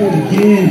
Porque